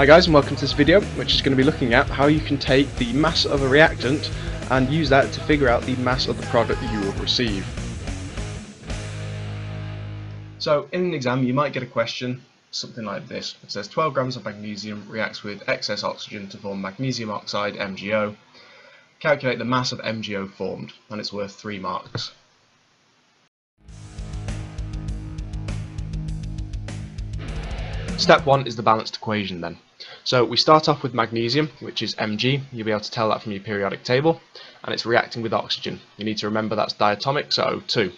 Hi guys and welcome to this video which is going to be looking at how you can take the mass of a reactant and use that to figure out the mass of the product that you will receive. So in an exam you might get a question something like this. It says 12 grams of magnesium reacts with excess oxygen to form magnesium oxide MgO. Calculate the mass of MgO formed and it's worth 3 marks. Step 1 is the balanced equation then. So we start off with magnesium, which is Mg. You'll be able to tell that from your periodic table. And it's reacting with oxygen. You need to remember that's diatomic, so O2.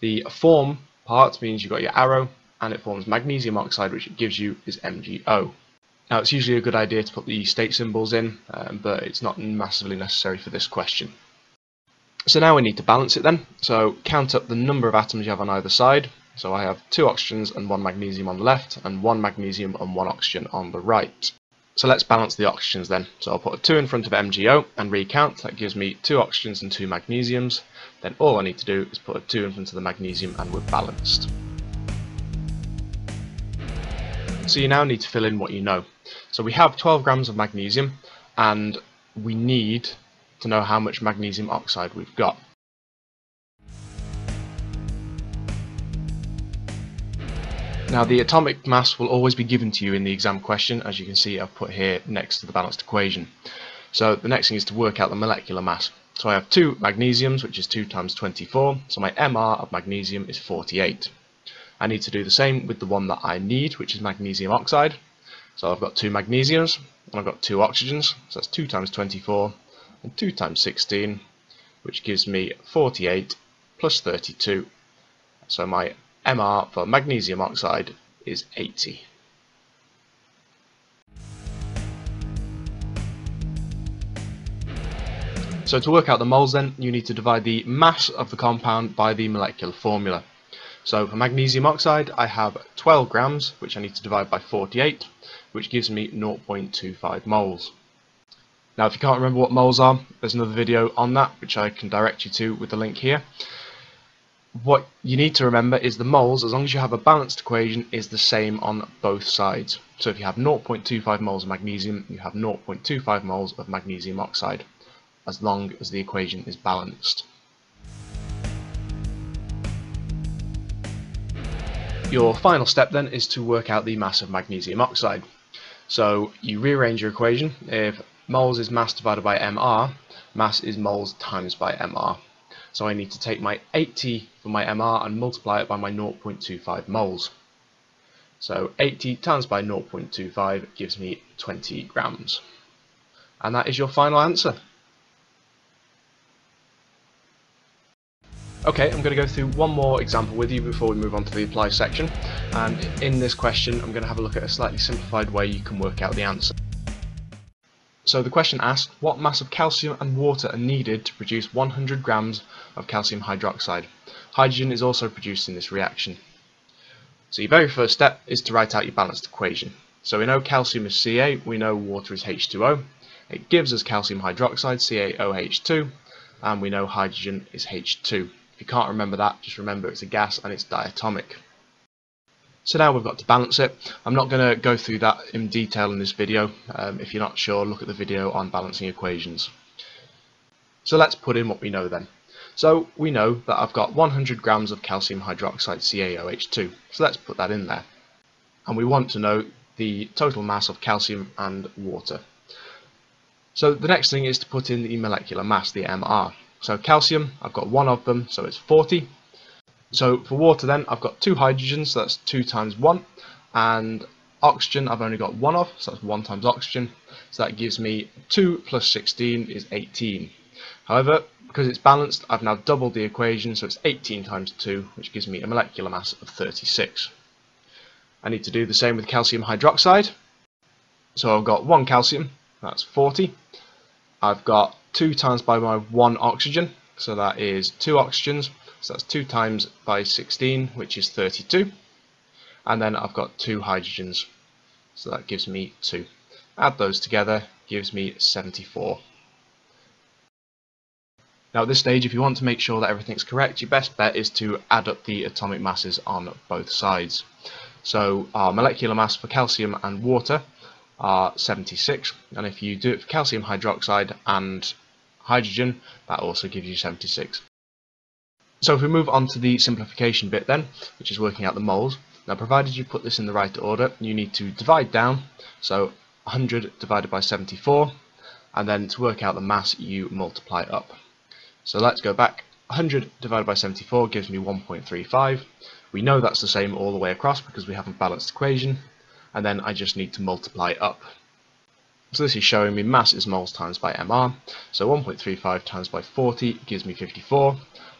The form part means you've got your arrow, and it forms magnesium oxide, which it gives you is MgO. Now it's usually a good idea to put the state symbols in, um, but it's not massively necessary for this question. So now we need to balance it then. So count up the number of atoms you have on either side. So I have two oxygens and one magnesium on the left and one magnesium and one oxygen on the right. So let's balance the oxygens then. So I'll put a 2 in front of MgO and recount. That gives me two oxygens and two magnesiums. Then all I need to do is put a 2 in front of the magnesium and we're balanced. So you now need to fill in what you know. So we have 12 grams of magnesium and we need to know how much magnesium oxide we've got. Now the atomic mass will always be given to you in the exam question as you can see I've put here next to the balanced equation. So the next thing is to work out the molecular mass. So I have two magnesiums which is 2 times 24 so my MR of magnesium is 48. I need to do the same with the one that I need which is magnesium oxide. So I've got two magnesiums and I've got two oxygens so that's 2 times 24 and 2 times 16 which gives me 48 plus 32 so my MR for magnesium oxide is 80. So to work out the moles then, you need to divide the mass of the compound by the molecular formula. So for magnesium oxide, I have 12 grams, which I need to divide by 48, which gives me 0.25 moles. Now if you can't remember what moles are, there's another video on that, which I can direct you to with the link here what you need to remember is the moles, as long as you have a balanced equation, is the same on both sides. So if you have 0.25 moles of magnesium, you have 0.25 moles of magnesium oxide, as long as the equation is balanced. Your final step then is to work out the mass of magnesium oxide. So you rearrange your equation. If moles is mass divided by mR, mass is moles times by mR. So I need to take my 80 for my MR and multiply it by my 0.25 moles. So 80 times by 0.25 gives me 20 grams. And that is your final answer. Okay, I'm going to go through one more example with you before we move on to the apply section. And in this question, I'm going to have a look at a slightly simplified way you can work out the answer. So the question asked, what mass of calcium and water are needed to produce 100 grams of calcium hydroxide? Hydrogen is also produced in this reaction. So your very first step is to write out your balanced equation. So we know calcium is Ca, we know water is H2O. It gives us calcium hydroxide, CaOH2, and we know hydrogen is H2. If you can't remember that, just remember it's a gas and it's diatomic. So now we've got to balance it. I'm not going to go through that in detail in this video. Um, if you're not sure, look at the video on balancing equations. So let's put in what we know then. So we know that I've got 100 grams of calcium hydroxide CaOH2. So let's put that in there. And we want to know the total mass of calcium and water. So the next thing is to put in the molecular mass, the MR. So calcium, I've got one of them, so it's 40. So for water then, I've got two hydrogens, so that's 2 times 1, and oxygen I've only got one of, so that's 1 times oxygen, so that gives me 2 plus 16 is 18. However, because it's balanced, I've now doubled the equation, so it's 18 times 2, which gives me a molecular mass of 36. I need to do the same with calcium hydroxide, so I've got 1 calcium, that's 40. I've got 2 times by my 1 oxygen, so that is 2 oxygens, so that's 2 times by 16, which is 32. And then I've got two hydrogens, so that gives me 2. Add those together, gives me 74. Now at this stage, if you want to make sure that everything's correct, your best bet is to add up the atomic masses on both sides. So our molecular mass for calcium and water are 76 and if you do it for calcium hydroxide and hydrogen that also gives you 76. So if we move on to the simplification bit then, which is working out the moles, now provided you put this in the right order, you need to divide down, so 100 divided by 74, and then to work out the mass you multiply up. So let's go back, 100 divided by 74 gives me 1.35, we know that's the same all the way across because we have a balanced equation, and then I just need to multiply up. So this is showing me mass is moles times by mr, so 1.35 times by 40 gives me 54,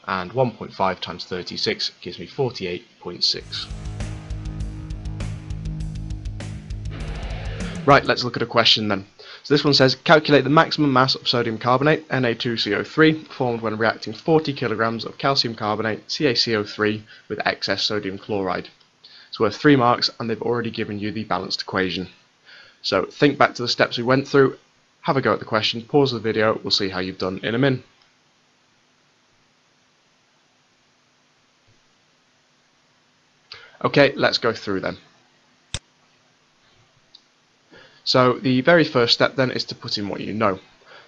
and 1.5 times 36 gives me 48.6. Right, let's look at a question then. So this one says, calculate the maximum mass of sodium carbonate, Na2CO3, formed when reacting 40 kilograms of calcium carbonate, CaCO3, with excess sodium chloride. It's worth 3 marks and they've already given you the balanced equation. So think back to the steps we went through, have a go at the question, pause the video, we'll see how you've done in a min. Okay, let's go through them. So the very first step then is to put in what you know.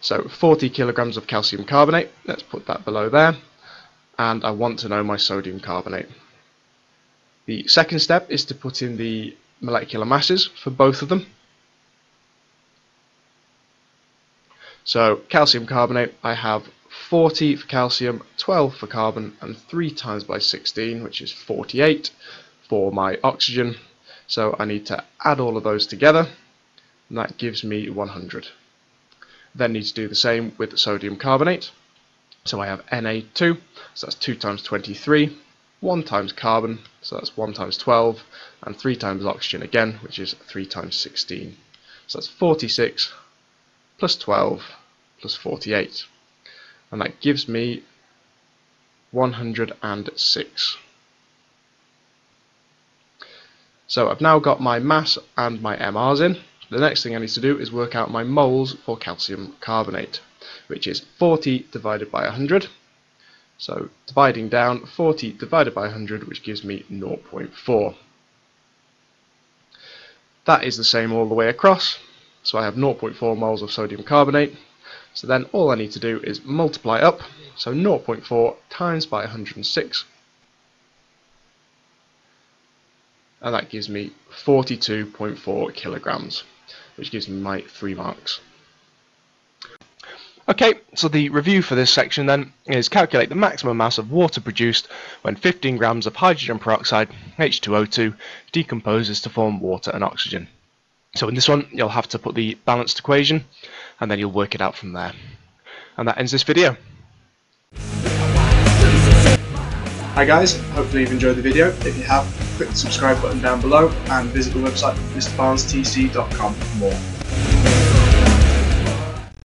So 40 kilograms of calcium carbonate, let's put that below there, and I want to know my sodium carbonate. The second step is to put in the molecular masses for both of them. So calcium carbonate, I have 40 for calcium, 12 for carbon, and 3 times by 16, which is 48 for my oxygen. So I need to add all of those together, and that gives me 100. Then need to do the same with the sodium carbonate. So I have Na2, so that's 2 times 23, 1 times carbon, so that's 1 times 12, and 3 times oxygen again, which is 3 times 16. So that's 46 plus 12 plus 48. And that gives me 106. So I've now got my mass and my MRs in. The next thing I need to do is work out my moles for calcium carbonate, which is 40 divided by 100. So dividing down 40 divided by 100, which gives me 0.4. That is the same all the way across. So I have 0.4 moles of sodium carbonate. So then all I need to do is multiply up. So 0.4 times by 106 and that gives me 42.4 kilograms, which gives me my three marks. Okay, so the review for this section then is calculate the maximum mass of water produced when 15 grams of hydrogen peroxide, H2O2, decomposes to form water and oxygen. So in this one, you'll have to put the balanced equation, and then you'll work it out from there. And that ends this video. Hi guys, hopefully you've enjoyed the video. If you have, click the subscribe button down below and visit the website mrbarnestc.com for more.